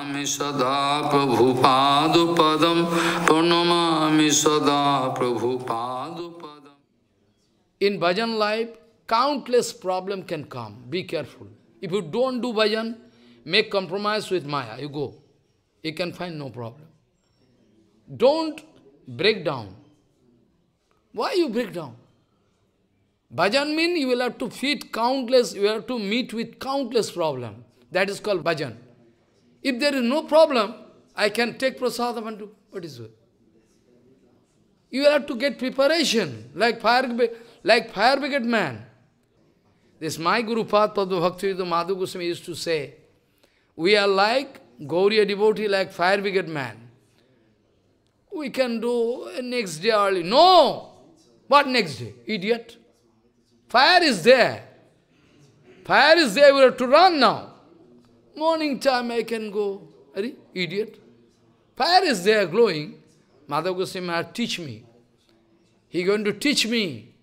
Pranamami sada Prabhupada-padam Pranamami sada In bhajan life, countless problem can come. Be careful. If you don't do bhajan, make compromise with Maya, you go. You can find no problem. Don't break down. Why you break down? Bhajan means you will have to feed countless, you will have to meet with countless problem. That is called bhajan. If there is no problem, I can take prasadam and do. What is it? You have to get preparation, like fire, like fire brigade man. This my Guru Pad Padma Bhakti Madhav Goswami used to say, we are like Gaudiya devotee, like fire brigade man. We can do next day early. No! What next day? Idiot. Fire is there. Fire is there, we have to run now. Morning time I can go. Are you idiot? Fire is there glowing. Madhav Goswami teach me. He going to teach me.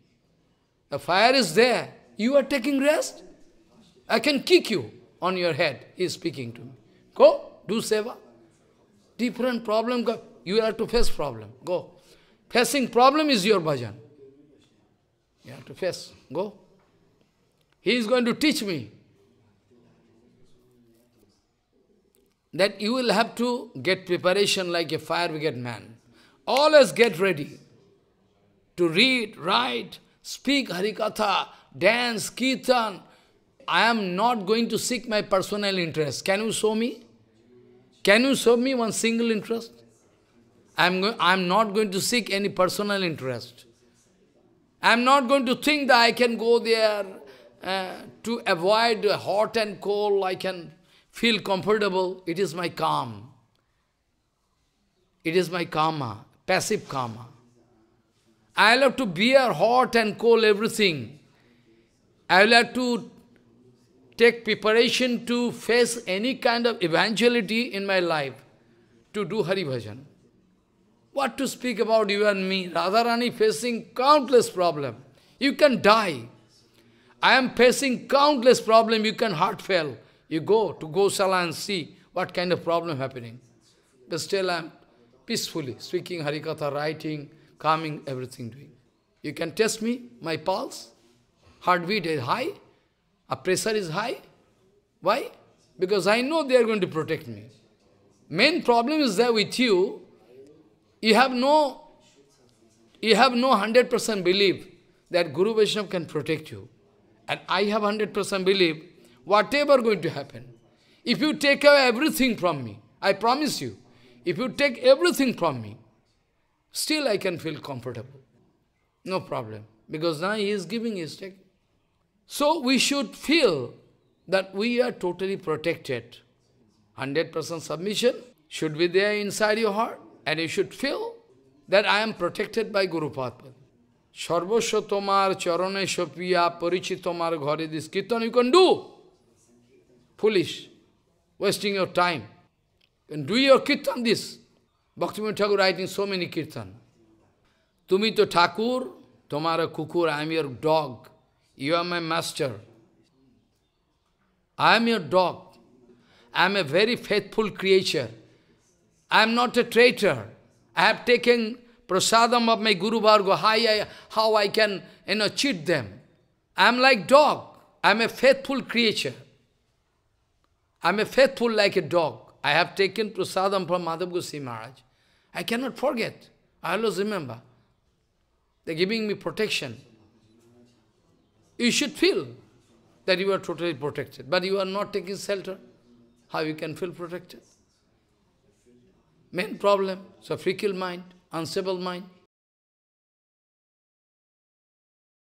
The fire is there. You are taking rest? I can kick you on your head. He is speaking to me. Go, do seva. Different problem. Go. You have to face problem. Go. Facing problem is your bhajan. You have to face. Go. He is going to teach me that you will have to get preparation like a fire brigade man. Always get ready to read, write, speak Harikatha, dance, kirtan. I am not going to seek my personal interest. Can you show me? Can you show me one single interest? I am I am not going to seek any personal interest. I am not going to think that I can go there uh, to avoid hot and cold, I can feel comfortable. It is my kama. It is my karma, passive karma. I will have to bear hot and cold everything. I will have to take preparation to face any kind of eventuality in my life to do Hari Bhajan. What to speak about you and me? Radharani facing countless problems. You can die. I am facing countless problems. You can heart fail. You go to Gosala and see what kind of problem happening. But still I am peacefully speaking Harikatha, writing, calming, everything doing. You can test me, my pulse, heartbeat is high, a pressure is high. Why? Because I know they are going to protect me. Main problem is there with you, you have no you have no 100% belief that Guru Vaishnava can protect you. And I have 100% belief, whatever going to happen, if you take away everything from me, I promise you, if you take everything from me, still I can feel comfortable. No problem. Because now he is giving, he is taking. So we should feel that we are totally protected. 100% submission should be there inside your heart. And you should feel that I am protected by Guru Padma. Sarvasva tomar charane sampiya parichitomar ghare this kirtan you can do. Foolish. Wasting your time. And do your kirtan this. Bhaktivinoda Thakur writing so many kirtan. Tumi to Thakur, tomara kukur, I am your dog. You are my master. I am your dog. I am a very faithful creature. I am not a traitor. I have taken prasadam of my Guru Varga, how I, how I can you know, cheat them. I am like dog. I am a faithful creature. I am a faithful like a dog. I have taken prasadam from Madhav Goswami Maharaj. I cannot forget. I always remember. They are giving me protection. You should feel that you are totally protected. But you are not taking shelter. How you can feel protected? Main problem, so fickle mind, unstable mind.